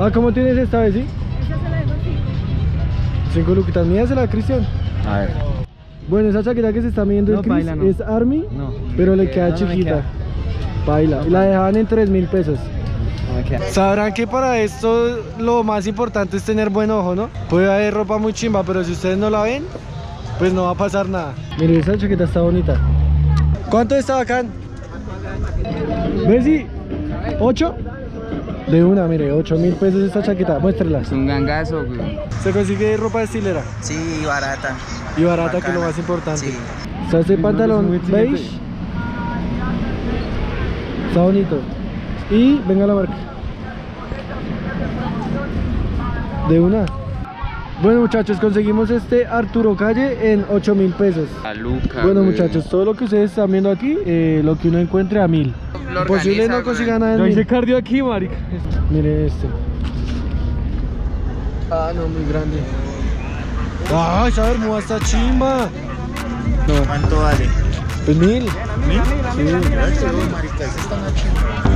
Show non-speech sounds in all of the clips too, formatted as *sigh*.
Ah, ¿cómo tienes esta vez, sí? Esa se la dejo así. Cinco luquitas. Mídasela, Cristian. A ver. Bueno, esa chaqueta que se está midiendo No, el Chris no. es Army, No. pero le queda No, no me chiquita. Paila. Y la dejaban en 3 mil pesos. Sabrán que para esto lo más importante es tener buen ojo, ¿no? Puede haber ropa muy chimba, pero si ustedes no la ven, pues no va a pasar nada. Mire, esa chaqueta está bonita. ¿Cuánto está bacán? ¿Ves si? ¿8? De una, mire, 8 mil pesos esta chaqueta. Muéstrela. Es un gangazo, güey. Se consigue ropa de estilera Sí, barata. y barata, que es lo más importante. Sí. Está este pantalón muy exigente. beige. Está bonito. Y venga la marca. De una. Bueno muchachos, conseguimos este Arturo Calle en 8 mil pesos. A Luca. Bueno güey. muchachos, todo lo que ustedes están viendo aquí, eh, lo que uno encuentre a mil. Lo Posible organiza, no consiga nada Yo hice mil. cardio aquí, marica. Miren este. Ah, no, muy grande. Ay, esa bermuda está chimba. No, ¿Cuánto vale? pues mil. Sí, marica, esa está una chimba.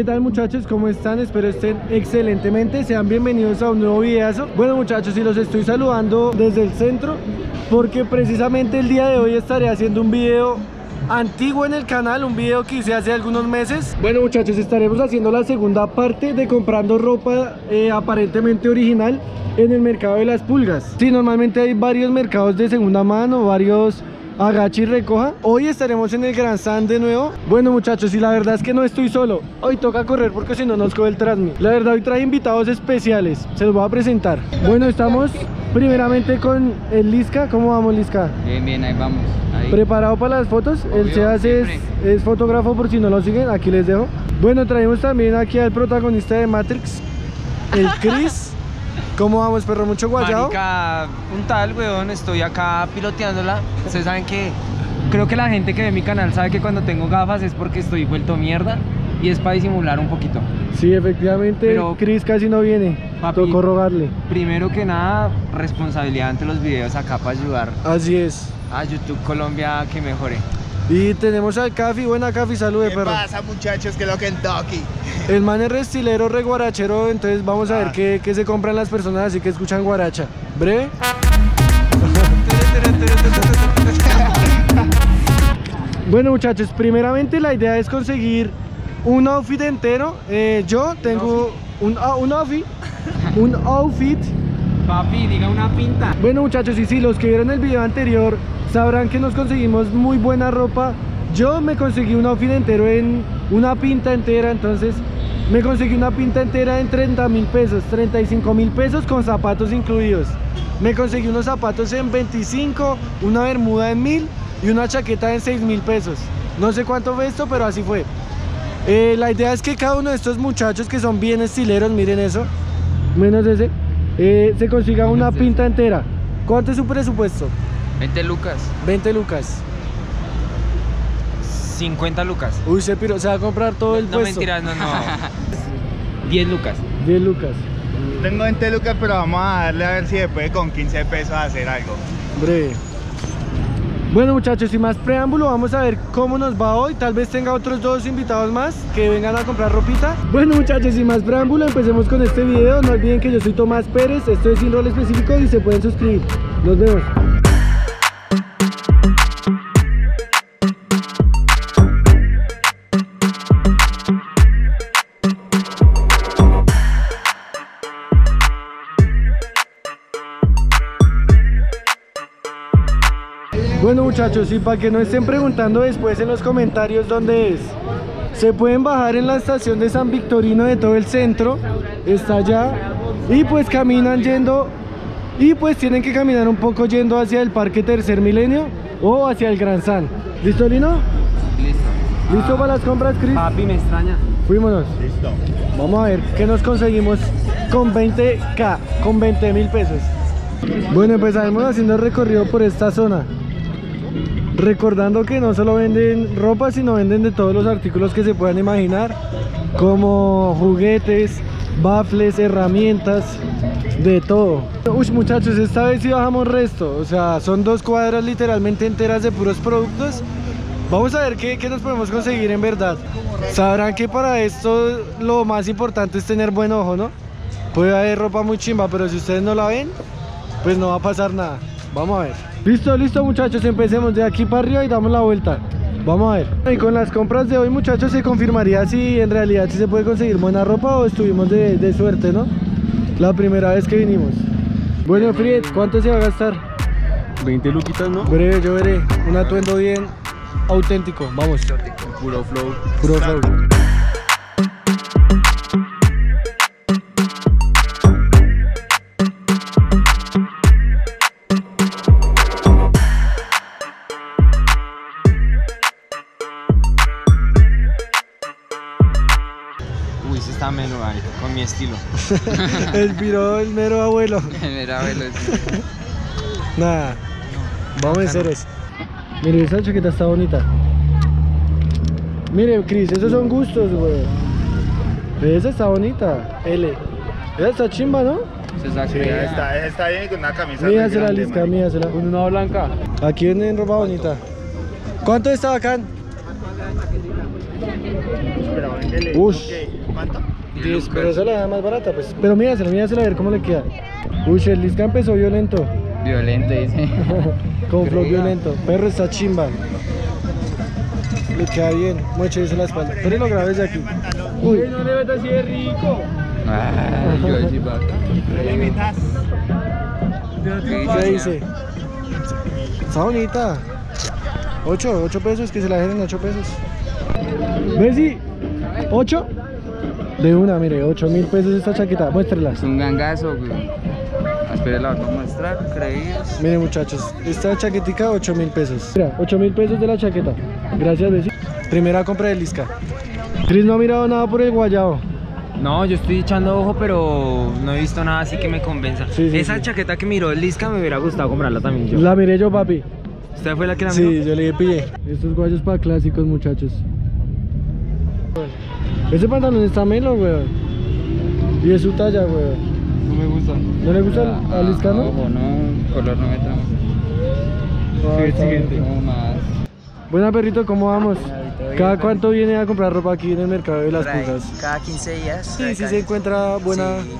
¿Qué tal muchachos? ¿Cómo están? Espero estén excelentemente. Sean bienvenidos a un nuevo videazo. Bueno muchachos, y los estoy saludando desde el centro porque precisamente el día de hoy estaré haciendo un video antiguo en el canal, un video que hice hace algunos meses. Bueno muchachos, estaremos haciendo la segunda parte de comprando ropa eh, aparentemente original en el mercado de las pulgas. Sí, normalmente hay varios mercados de segunda mano, varios agache y recoja. Hoy estaremos en el Gran Stand de nuevo. Bueno muchachos, y la verdad es que no estoy solo. Hoy toca correr porque si no nos coge el Transmi. La verdad hoy trae invitados especiales. Se los voy a presentar. Bueno, estamos primeramente con el Lisca. ¿Cómo vamos Lisca? Bien, bien, ahí vamos. Ahí. ¿Preparado para las fotos? el Sebas es, es fotógrafo por si no lo siguen, aquí les dejo. Bueno, traemos también aquí al protagonista de Matrix, el Chris. ¿Cómo vamos, perro? ¿Mucho guayado? Marica, un tal, weón, estoy acá piloteándola. Ustedes saben que creo que la gente que ve mi canal sabe que cuando tengo gafas es porque estoy vuelto mierda y es para disimular un poquito. Sí, efectivamente, Pero- Chris casi no viene. Papi. Tocó rogarle. Primero que nada, responsabilidad ante los videos acá para ayudar Así es. a YouTube Colombia que mejore. Y tenemos al Cafi. Buena, Cafi, salude, ¿Qué perro. pasa, muchachos? Que lo Kentucky. El man es restilero, re guarachero, entonces vamos a ver Ah. qué, qué se compran las personas así que escuchan guaracha. ¿Breve? Bueno muchachos, primeramente la idea es conseguir un outfit entero. Eh, yo tengo un, ah, un outfit, un outfit. Papi, diga una pinta. Bueno muchachos, y si los que vieron el video anterior sabrán que nos conseguimos muy buena ropa. Yo me conseguí un outfit entero en una pinta entera, entonces me conseguí una pinta entera en 30 mil pesos, 35 mil pesos con zapatos incluidos. Me conseguí unos zapatos en 25, una bermuda en 1000 y una chaqueta en 6 mil pesos. No sé cuánto fue esto, pero así fue. Eh, la idea es que cada uno de estos muchachos que son bien estileros, miren eso, menos ese, eh, se consiga una pinta entera. ¿Cuánto es su presupuesto? 20 lucas. 20 lucas. 50 lucas. Uy, se, piro, se va a comprar todo el no puesto. mentiras, no, no. *laughs* 10 lucas. 10 lucas. Tengo 20 lucas, pero vamos a darle a ver si se puede con 15 pesos hacer algo. Breve. Bueno muchachos, sin más preámbulo, vamos a ver cómo nos va hoy. Tal vez tenga otros dos invitados más que vengan a comprar ropita. Bueno muchachos, sin más preámbulo, empecemos con este video. No olviden que yo soy Tomás Pérez, esto es sin rol específico y se pueden suscribir. Nos vemos. Bueno muchachos, y para que no estén preguntando después en los comentarios dónde es, se pueden bajar en la estación de San Victorino de todo el centro, está allá, y pues caminan yendo, y pues tienen que caminar un poco yendo hacia el Parque Tercer Milenio o hacia el Gran San. ¿Listo Lino? Listo. ¿Listo para las compras, Chris? Papi, me extraña. Fuímonos. Listo. Vamos a ver qué nos conseguimos con 20k, con 20 mil pesos. Bueno, empezaremos haciendo el recorrido por esta zona. Recordando que no solo venden ropa, sino venden de todos los artículos que se puedan imaginar. como juguetes, bafles, herramientas, de todo. Uy, muchachos, esta vez sí bajamos resto. O sea, son dos cuadras literalmente enteras de puros productos. Vamos a ver qué, qué nos podemos conseguir en verdad. Sabrán que para esto lo más importante es tener buen ojo, ¿no? Puede haber ropa muy chimba, pero si ustedes no la ven, pues no va a pasar nada. Vamos a ver. Listo, listo muchachos, empecemos de aquí para arriba y damos la vuelta. Vamos a ver. Y con las compras de hoy muchachos se confirmaría si en realidad si se puede conseguir buena ropa o estuvimos de, de suerte, ¿no? La primera vez que vinimos. Bueno, Fritz, ¿cuánto se va a gastar? 20 luquitas, ¿no? Breve, yo veré. Un atuendo bien auténtico. Vamos. Puro flow. Puro flow. Está melo, marica, con mi estilo. *laughs* Inspiró el mero abuelo. Mira, velo. Nada. Vamos a hacer eso. Mire, esa chaqueta está bonita. Mire, Chris, esos son gustos, güey. Esa está bonita. L. Esa está chimba, ¿no? Se saca Sí, está, está bien con una camisa. grande, Lisca, marica. mídasela. Con una blanca. Aquí venden ropa bonita. ¿Cuánto está bacán? Ush. ¿Cuánto? 10, pero esa es la más barata, pues. Pero mídasela, mídasela a ver cómo le queda. Uy, el Lisca empezó violento. Violento, dice. *laughs* Con flow violento. Perro está chimba. Le queda bien. Mucho dice la espalda. Pero lo grabes de aquí. Uy. No le metas así de rico. Ay, yo sí, va. ¿Qué limitas? ¿Qué dice? Está bonita. 8, 8 pesos, que se la dejen en 8 pesos. ¿Ves? 8? De una, mire, 8 mil pesos esta chaqueta. Muéstrelas. Es un gangazo, güey. Espera, la voy a mostrar, creídos. Miren muchachos, esta chaquetica 8 mil pesos. Mira, 8 mil pesos de la chaqueta. Gracias, Bessie. Primera compra de Lisca. Chris no ha mirado nada por el guayabo. No, yo estoy echando ojo, pero no he visto nada así que me convenza. Sí, sí, Esa sí. chaqueta que miró Lisca me hubiera gustado comprarla también yo. La miré yo, papi. ¿Usted fue la que la miró? Sí, yo le pillé. Estos guayos para clásicos, muchachos. Ese pantalón está melo, weón. Y es su talla, weón. No me gusta. ¿No le gusta al- al Liscano? Ojo, no, color no me trama. Ah, siguiente. bien. No más. Buena perrito, ¿cómo vamos? bien, ¿Cada cuánto viene a comprar ropa aquí en el mercado de las pulgas? cada 15 días. Sí, sí se encuentra buena. Sí,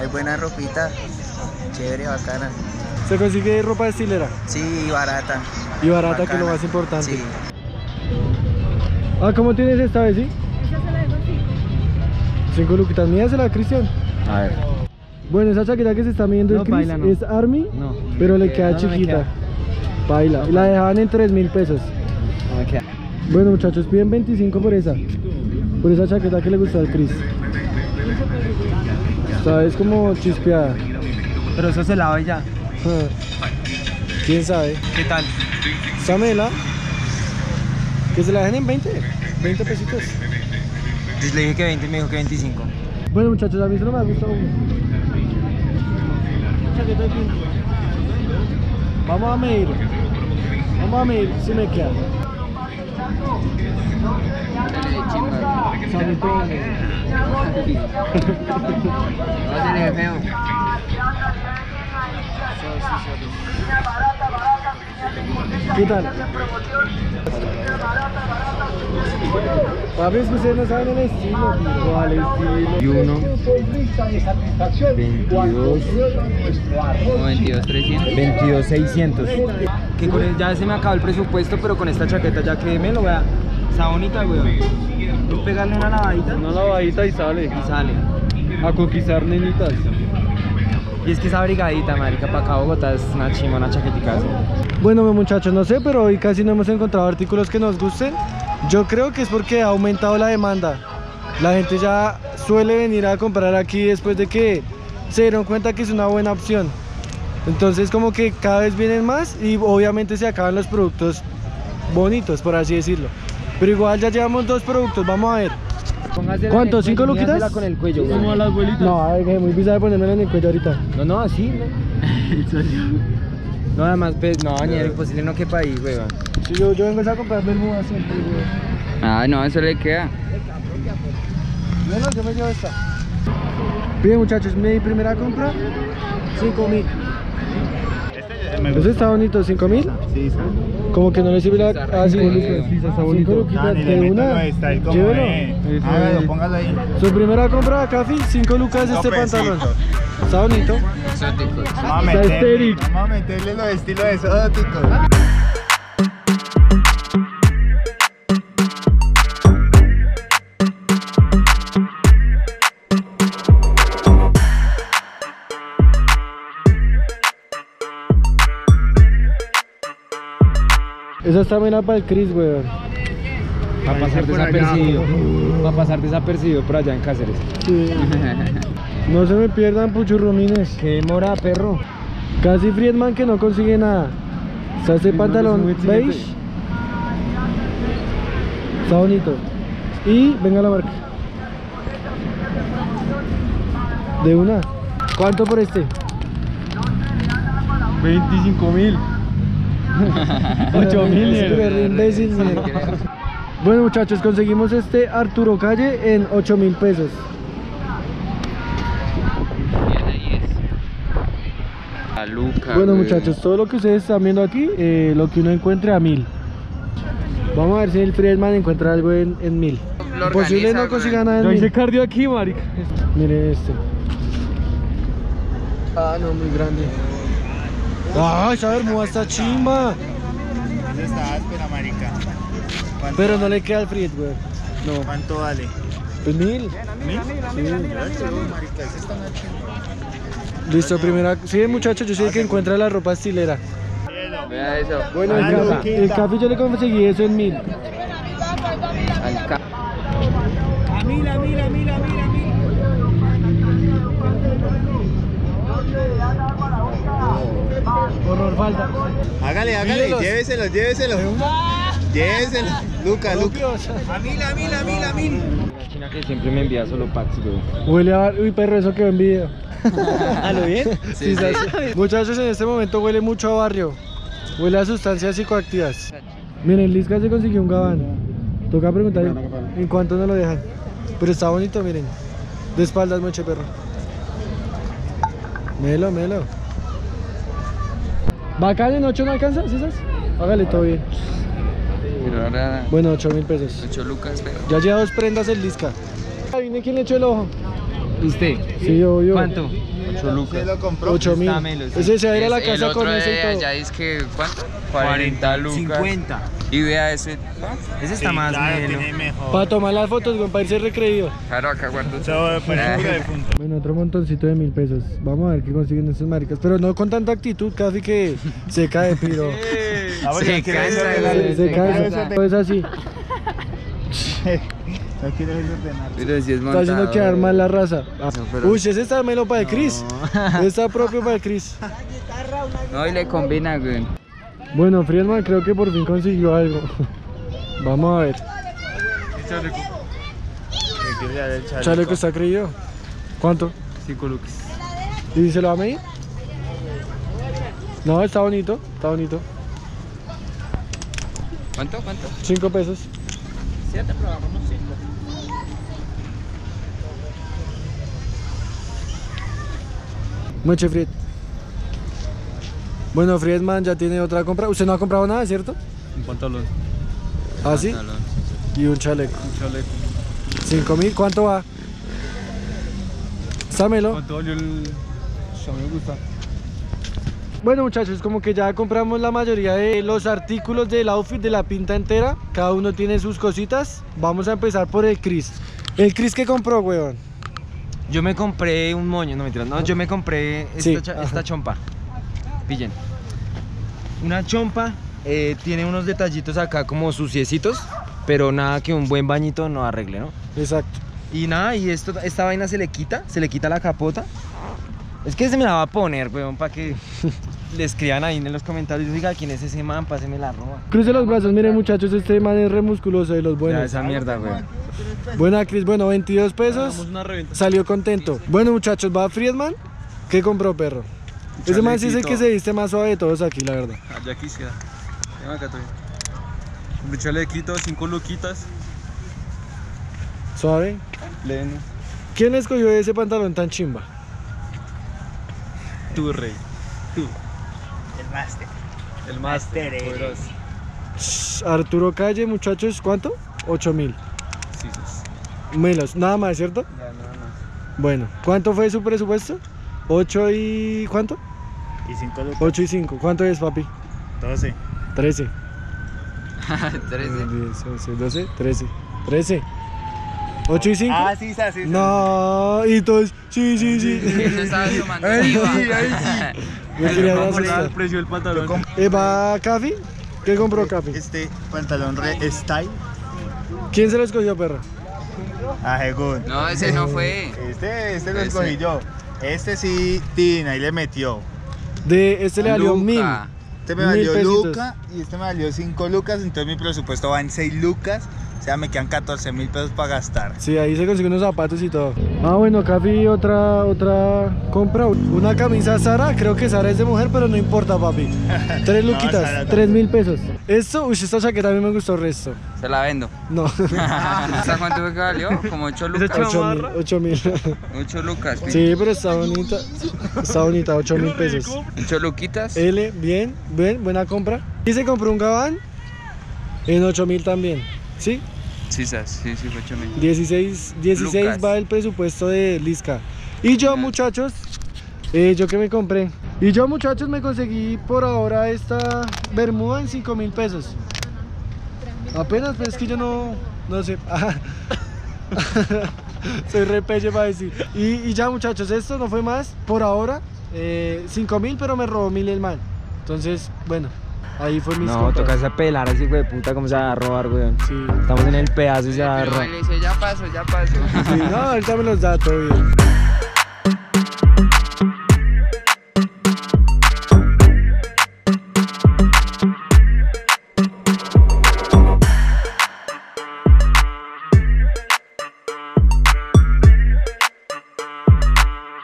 hay buena ropita, chévere, bacana. Se consigue ropa estilera Sí, barata. y barata, que es lo más importante. Sí. Ah, ¿cómo tienes esta vez, sí? Cinco luquitas. Mídasela, Cristian. A ver. Bueno, esa chaqueta que se está midiendo No, el Chris paila, no. es Army, No. pero le queda No, no me chiquita. queda. Baila. La dejaban en 3 mil pesos. No me queda. Bueno, muchachos, piden 25 por esa. Por esa chaqueta que le gustó al Chris. Esta es como chispeada. Pero eso se lava y ya. Ah. ¿Quién sabe? ¿Qué tal? Samela. Que se la dejen en 20. 20 pesitos. Yo le dije que 20 y me dijo que 25. Bueno, muchachos, a mí eso no me ha gustado. Vamos a medir. Vamos a medir si me queda. Sabe todo. Feo. ¿Qué tal? Papi, es que ustedes no saben el estilo. ¿Cuál estilo? Y uno. 22. No, 22, 300. 22 600. Que con el- ya se me acabó el presupuesto, pero con esta chaqueta ya que me lo vea. Está bonita, weón. Pegarle una lavadita Una lavadita y sale. y sale. A conquistar nenitas. Y es que esa brigadita, marica, para acá Bogotá es una chima, una chaquetica. Bueno, muchachos, no sé, pero hoy casi no hemos encontrado artículos que nos gusten. Yo creo que es porque ha aumentado la demanda. La gente ya suele venir a comprar aquí después de que se dieron cuenta que es una buena opción. Entonces como que cada vez vienen más y obviamente se acaban los productos bonitos, por así decirlo. Pero igual ya llevamos dos productos, vamos a ver. ¿Cuánto? ¿Cinco luquitas? con el cuello, weón. Como a las abuelitas. No, ay, que muy pisada de ponérmelo en el cuello ahorita. No, no, así, ¿no? *laughs* No, además, pues, no, ni era imposible no quepa ahí, weón. Si yo, yo vengo a comprar bermudas siempre, güey. Ah, no, eso le queda. Bueno, yo me llevo esta. Bien muchachos, mi primera compra, 5 mil. Me Eso gusta. está bonito, 5 mil. Sí, sí. Como que no le sirve la... Ah, sí, Sí, está bonito. No, ni de le meto una. lo está ahí como Hágalo, es. póngalo ahí. Su primera compra de Café, 5 lucas este pantalón. Está bonito. Exóticos. Vamos a Está meterle, estéril. vamos a meterle los estilos exóticos. Está buena para el Chris, weón. Va a pasar desapercibido. Va a pasar desapercibido por allá en Cáceres. Sí. No se me pierdan puchurrumines. Qué mora, perro. Casi Friedman que no consigue nada. Está este Sí, no, es pantalón exigente. beige. Está bonito. Y venga la marca. De una. ¿Cuánto por este? 25 mil. *laughs* 8 mil. Bueno muchachos, conseguimos este Arturo Calle en 8 mil pesos. Luca. Bueno güey. muchachos, todo lo que ustedes están viendo aquí, eh, lo que uno encuentre a mil. Vamos a ver si el Friedman encuentra algo en, en mil. Lo Posible organiza, no consiga nada en Yo hice mil. cardio aquí, marica. Miren este. Ah, no, muy grande. ¡Ah, esa bermuda está chimba! Está áspera, marica. ¿Cuánto, Pero no le queda al Fried, güey. No, ¿Cuánto vale? pues mil. ¿Mil? Listo, primera. Sí, muchachos, yo el que encuentra la ropa estilera. Vea eso. Bueno, el, Ah, café, Luquita. el café yo le conseguí eso en mil. Al ca- Horror falta. Hágale, hágale, Mírelos. lléveselo, lléveselo. Lléveselo. Luca, Luca. La china que siempre me envía solo packs, güey. Huele a... Uy, perro, eso quedó en video. *laughs* ¿A lo bien? Sí, sí, sí. Muchachos, en este momento huele mucho a barrio. Huele a sustancias psicoactivas. Miren, Lisca se consiguió un gabán. Toca preguntar en, en cuánto nos lo dejan. Pero está bonito, miren. De espaldas, moche perro. Melo, melo. ¿Bacán en 8 no alcanza, César? Hágale todo bien. Pero ahora. Bueno, 8 mil pesos. 8 lucas, pero. Ya lleva dos prendas el Lisca. Adivinen quién le echó el ojo. ¿Usted? Sí, yo, yo. ¿Cuánto? 8 lucas. Se lo compró. 8 mil. Ese se va a ir a la casa el con ese y todo. allá es que, ¿cuánto? 40 lucas. 50. Y vea ese. Ese está Sí, más claro, melo. tiene mejor. Para tomar las fotos, con para irse recreído. Claro, acá guardo. Eso parece puro de punto. *laughs* Bueno, otro montoncito de mil pesos. Vamos a ver qué consiguen estos maricas. Pero no con tanta actitud, casi que se cae, piro. *laughs* Ah, bueno, Se no desordenar. güey. Se, se se cae, eso es así. *laughs* No quiere desordenar. Pero si es Está haciendo montado, quedar mal la raza. Ah. No, pero- Uy, ese está melo para el Chris. Está propio para el Chris. No, y le combina, güey. Bueno, Friedman creo que por fin consiguió algo. *laughs* Vamos a ver. El chaleco. Chaleco está creído. ¿Cuánto? 5 lucas. ¿Y se lo va a medir? No, está bonito, está bonito. ¿Cuánto? ¿Cuánto? 5 pesos. Mucho Fried. Bueno, Friedman ya tiene otra compra. Usted no ha comprado nada, ¿cierto? Un pantalón. ¿Ah, sí? Pantalón. Y un chaleco. Un chaleco. 5 mil, ¿cuánto va? Sámelo. ¿Cuánto valió el.? A mí me gusta. Bueno muchachos, como que ya compramos la mayoría de los artículos del outfit de la pinta entera. Cada uno tiene sus cositas. Vamos a empezar por el Chris. ¿El Chris que compró, weón? Yo me compré un moño, no mentira. No, yo me compré esta, Sí, cha- ajá. esta chompa. Pillen. Una chompa eh, tiene unos detallitos acá como suciecitos, pero nada que un buen bañito no arregle, ¿no? Exacto. Y nada, y esto, esta vaina se le quita, se le quita la capota. Es que se me la va a poner, weón, para que *laughs* le escriban ahí en los comentarios. Diga, ¿quién es ese man? Páseme la ropa. Cruce los brazos, miren muchachos, este man es re musculoso de los Ya, buenos. esa mierda, weón. Buena Chris, bueno, 22 pesos. Salió contento. Bueno muchachos, va Friedman. ¿Qué compró, perro? Ese man sí es el que se viste más suave de todos aquí, la verdad. Ah, ya quisiera. Ven acá, todavía. Un chalequito, 5 luquitas. Suave. Leno. ¿Quién escogió ese pantalón tan chimba? Tu rey. Tú. El máster. El máster. Arturo Calle, muchachos, ¿cuánto? 8 mil. Sí, sí. Melos, nada más, ¿cierto? Ya, nada más. Bueno, ¿cuánto fue su presupuesto? 8 y... ¿cuánto? Y 5 lucas. 8 y 5. ¿Cuánto es, papi? 12. 13. 13. 10, 11, 12, 13. 13. 8 y 5. Ah, sí, sí, sí. sí. No, y todos, sí, sí, sí. Eso estaba sumando *laughs* Ay, sí, *laughs* ay, quería ¿Cuál asustar. el precio del pantalón? Yo comp- Eh, ¿Va Cafi? ¿Qué compró Cafi? Este pantalón re style. ¿Quién se lo escogió, perra? A Jegun. No, ese no fue. Este, este lo escogí yo. Este sí, Tina, ahí le metió. De este le valió Luca. mil. Este me Mil valió pesitos. Luca y este me valió 5 lucas, entonces mi presupuesto va en 6 lucas. O sea, me quedan 14 mil pesos para gastar. Sí, ahí se consigue unos zapatos y todo. Ah, bueno, Cafi, otra, otra compra. Una camisa Sara, creo que Sara es de mujer, pero no importa, papi. *laughs* Tres luquitas, tres mil pesos. Esto, uy, esta chaqueta a mí me gustó el resto. Se la vendo. No, *laughs* ¿Esa cuánto fue que valió? Como 8 *laughs* lucas. ocho mil, ocho mil. 8 lucas. Sí, pero está bonita. Está bonita, 8 mil pesos. 8 luquitas. L, bien, bien, buena compra. Y se compró un gabán en 8 mil también. ¿Sí? Sí, sí, sí, fue 8 mil. 16, 16 Lucas. va el presupuesto de Lisca. Y yo, muchachos, eh, yo que me compré. Y yo, muchachos, me conseguí por ahora esta bermuda en 5 mil pesos. Apenas, pero es que yo no, no sé. *laughs* Soy repeche para decir. Y, y ya, muchachos, esto no fue más por ahora. 5 mil, pero me robó mil el man. Entonces, bueno, ahí fue mis No, compras. toca ese pelar así, güey, puta, cómo se va a robar, weón. Sí. Estamos en el pedazo y se va a robar. ya paso, ya paso. Sí, no, ahorita me los da todo bien.